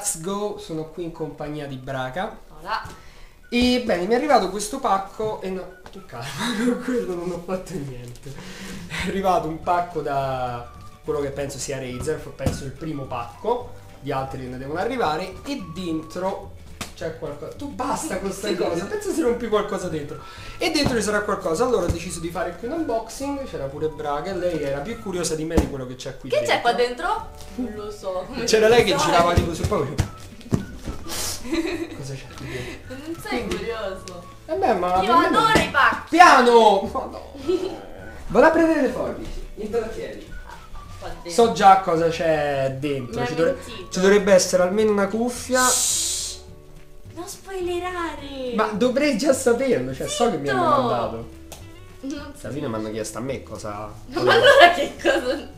Let's go, sono qui in compagnia di Braca. Ora, E bene, mi è arrivato questo pacco e no, tu calma, con quello non ho fatto niente. È arrivato un pacco da quello che penso sia Razer, penso il primo pacco, gli altri ne devono arrivare e dentro c'è qualcosa. Tu basta con queste cose, pensa se rompi qualcosa dentro. E dentro ci sarà qualcosa. Allora ho deciso di fare qui un unboxing, c'era pure Braga e lei era più curiosa di me di quello che c'è qui che dentro. c'è qua dentro? Non lo so. C'era lei che girava tipo sul pavone. Cosa c'è qui dentro? Non sei curioso. Vabbè, ma Io per me adoro i pacchi. Piano! Ma no. Vado a prendere le forbici. Dentro. So già cosa c'è dentro. Ci, dovre- ci dovrebbe essere almeno una cuffia. Non spoilerare. Ma dovrei già saperlo, cioè so che mi hanno Zitto! mandato. Non Alla fine mi hanno chiesto a me cosa. Ma allora che cosa?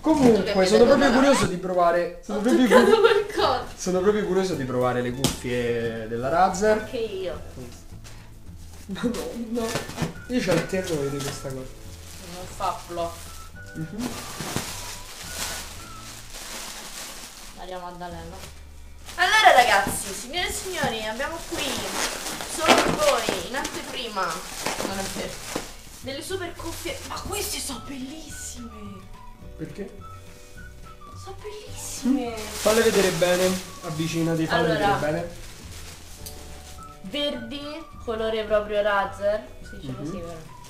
Comunque, sono proprio curioso di provare. Sono Ho proprio, qualcosa. sono proprio curioso di provare le cuffie della Razer. Anche io. No. Io c'ho il terrore di questa cosa. Non fa flop. Maria Maddalena. Allora ragazzi, signore e signori, abbiamo qui solo per voi, in anteprima. Non è vero. Delle super cuffie. Ma queste sono bellissime. Perché? Sono bellissime. Falle vedere bene. Avvicinati, falle Allora. vedere bene. Verdi, colore proprio Razer. Si dice così, vero?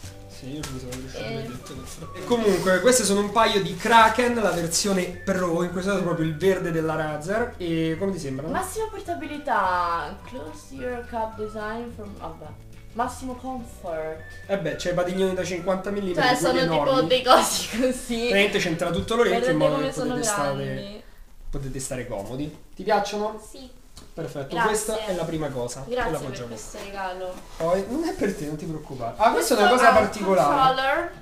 Sì, io mi sono riuscito Eh. a detto questo. E comunque, queste sono un paio di Kraken, la versione Pro, in questo caso proprio il verde della Razer. E come ti sembrano? Massima portabilità. Close your cap design from. Vabbè. Massimo comfort. Eh beh, c'è i padiglioni da 50 mm, Cioè, sono enormi. tipo dei cosi così. Praticamente c'entra tutto l'orecchio in modo che potete stare, potete stare comodi. Ti piacciono? Sì, Perfetto, Grazie. questa è la prima cosa. la grazie per questo regalo. Poi, non è per te, non ti preoccupare. Ah, questa è una Questo cosa particolare. controller.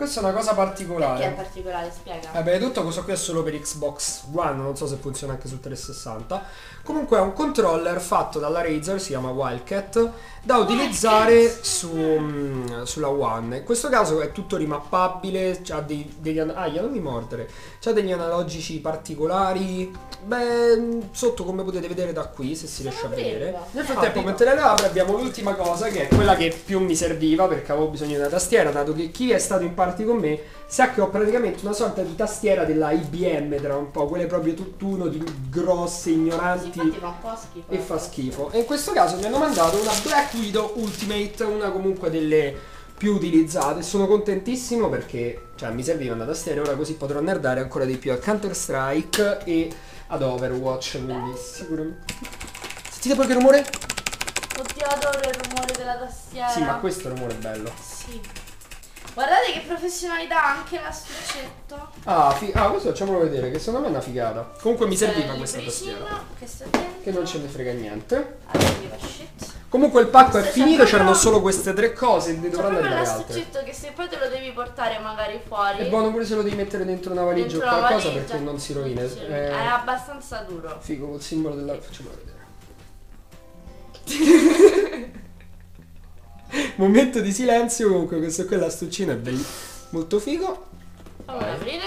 Questa è una cosa Che è particolare. particolare, spiega. Vabbè, tutto questo qui è solo per Xbox One, non so se funziona anche su 360. Comunque è un controller fatto dalla Razer, si chiama Wildcat, da utilizzare su, mm, sulla One. In questo caso è tutto rimappabile, c'ha dei, degli... Aia, non mi mordere. C'ha degli analogici particolari. Beh, mm, sotto come potete vedere da qui, se si riesce a vedere. Nel Eh, frattempo, mentre le apre abbiamo l'ultima cosa che è quella che più mi serviva perché avevo bisogno di una tastiera, dato che chi è stato in party con me sa che ho praticamente una sorta di tastiera della IBM tra un po', quelle proprio tutt'uno di grosse, Sì, ignoranti infatti fa un po' schifo. e fa schifo. E in questo caso mi hanno mandato una Black Widow Ultimate, una comunque delle più utilizzate. Sono contentissimo perché cioè, mi serviva una tastiera, ora così potrò nerdare ancora di più a Counter Strike e ad Overwatch, quindi sicuramente. Sentite poi che rumore? Oddio, adoro il rumore della tastiera. Sì, ma questo rumore è bello. Sì. Guardate che professionalità anche l'astuccetto. Ah, ah, questo facciamolo vedere, che secondo me è una figata. Comunque mi serviva questa tastiera. Che. Che non ce ne frega niente. Arriva shit. Comunque il pacco è Questo c'è finito, c'erano solo queste tre cose, ne dovranno arrivare altre. l'astuccetto che se poi te lo devi portare magari fuori. È buono pure se lo devi mettere dentro una valigia dentro o qualcosa valigia, perché non si rovina. non si rovina. Eh, È abbastanza duro. Figo col simbolo della. Facciamolo vedere. Momento di silenzio, comunque questo qui è l'astuccino, è bello. Molto figo. Fammi aprire.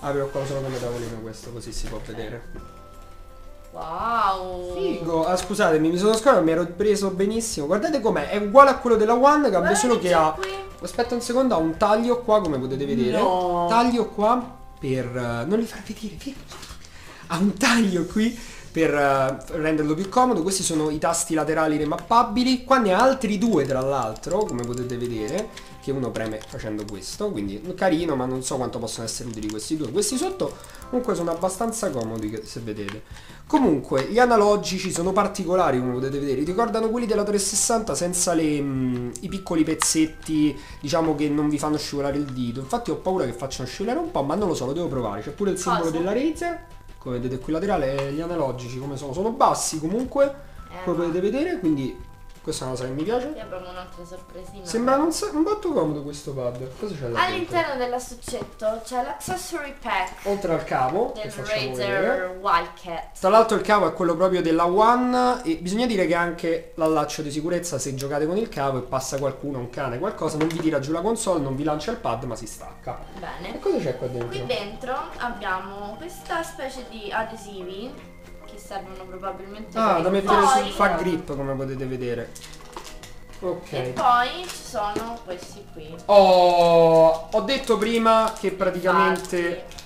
Apro qua solo come tavolino questo, così si può vedere. Wow. Figo. Ah, scusatemi, mi sono scordato, mi ero preso benissimo. Guardate com'è, è uguale a quello della One, cambia solo che ha. qui. Aspetta un secondo, ha un taglio qua, come potete vedere. No. Taglio qua per. eh, non li far vedere, figo. Ha un taglio qui per eh, renderlo più comodo. Questi sono i tasti laterali remappabili. Qua ne ha altri due, tra l'altro, come potete vedere. Che uno preme facendo questo. Quindi carino, ma non so quanto possono essere utili questi due. Questi sotto comunque sono abbastanza comodi, se vedete. Comunque, gli analogici sono particolari, come potete vedere. Ricordano quelli della 360 senza le, mm, i piccoli pezzetti, diciamo, che non vi fanno scivolare il dito. Infatti ho paura che facciano scivolare un po', ma non lo so, lo devo provare. C'è pure il simbolo Cosa? della Razer. Come vedete qui laterale, gli analogici come sono. Sono bassi comunque, Eh, come potete vedere, quindi Questa è una cosa che mi piace. E abbiamo un'altra sorpresina. Sembra un, un botto comodo questo pad. Cosa c'è là? All'interno dell'astuccetto c'è l'accessory pack Oltre al cavo, del. Razer Wildcat. Tra l'altro il cavo è quello proprio della One e bisogna dire che anche l'allaccio di sicurezza se giocate con il cavo e passa qualcuno, un cane, qualcosa, non vi tira giù la console, non vi lancia il pad ma si stacca. E Bene. cosa c'è qua dentro? Qui dentro abbiamo questa specie di adesivi che servono probabilmente Ah, da mettere foil. su fa grip come potete vedere. E Ok. poi ci sono questi qui. Ho, ho detto prima che praticamente Infatti.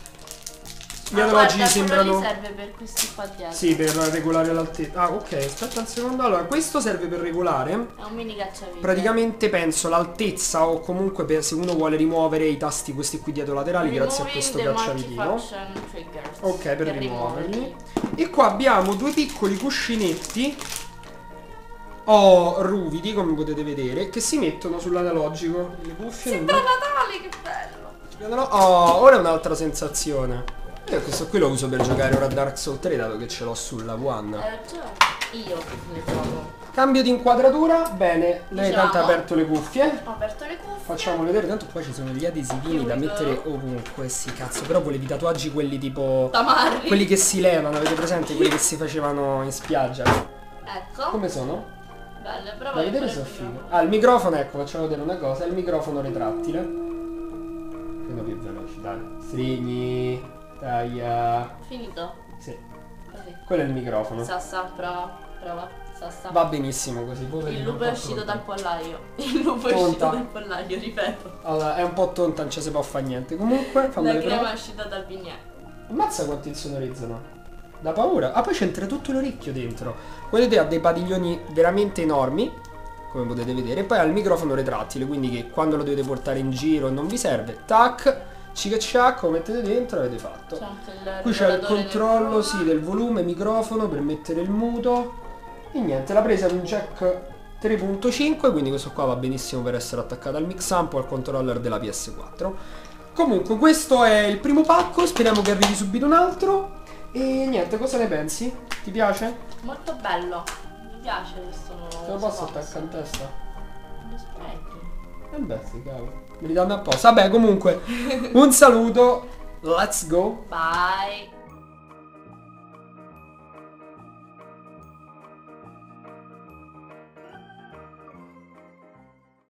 Gli Ah, adologi guarda, sembrano... serve per questi qua dietro. Sì, per regolare l'altezza. Ah, ok, aspetta un secondo. Allora, questo serve per regolare È un mini cacciavite. praticamente penso l'altezza o comunque per se uno vuole rimuovere i tasti questi qui dietro laterali grazie a Removing questo cacciavitino. Ok, per Per rimuoverli. rimuoverli. E qua abbiamo due piccoli cuscinetti o ruvidi, come potete vedere, che si mettono sull'analogico. Le cuffie non Sembra Natale, che bello. Oh, ora è un'altra sensazione. Io questo qui lo uso per giocare ora a Dark Souls 3 dato che ce l'ho sulla One. Eh già, io ne trovo. Cambio di inquadratura, bene, lei Diciamo. tanto ha aperto le cuffie. Ho aperto le cuffie. Facciamo vedere, tanto qua ci sono gli adesivini da mettere ovunque, sì cazzo, però volevi i tatuaggi quelli tipo... Tamarri. Quelli che si levano, avete presente? Quelli che si facevano in spiaggia. Ecco. Come sono? Belle, però Da voglio vedere se il figo. microfono. Ah, il microfono, ecco, facciamo vedere una cosa, è il microfono retrattile. Quello più veloce, dai. Stringhi, taglia. Finito. Sì, Così. quello è il microfono. Sassa, prova, prova. Sassa. Va benissimo così. Il lupo è uscito dal pollaio. Il lupo è uscito dal pollaio, ripeto. Allora, è un po' tonta, non ci si può fare niente. Comunque, fammi La crema è uscita dal vigneto. Ammazza quanti insonorizzano. Da paura. Ah, poi c'entra tutto l'orecchio dentro. Vedete, ha dei padiglioni veramente enormi, come potete vedere. E poi ha il microfono retrattile, quindi che quando lo dovete portare in giro non vi serve. Tac, cic ciac, lo mettete dentro e avete fatto. Il Qui c'è il del controllo, volume. sì, del volume, microfono per mettere il muto. E niente, la presa è un jack 3.5, quindi questo qua va benissimo per essere attaccato al mix amp o al controller della PS4. Comunque questo è il primo pacco, speriamo che arrivi subito un altro. E niente, cosa ne pensi? Ti piace? Molto bello. Mi piace questo. Te lo posso attaccare in testa? Sprechi. Eh beh, sì, cavolo. Me li danno apposta. Vabbè, comunque, un saluto. Let's go. Bye.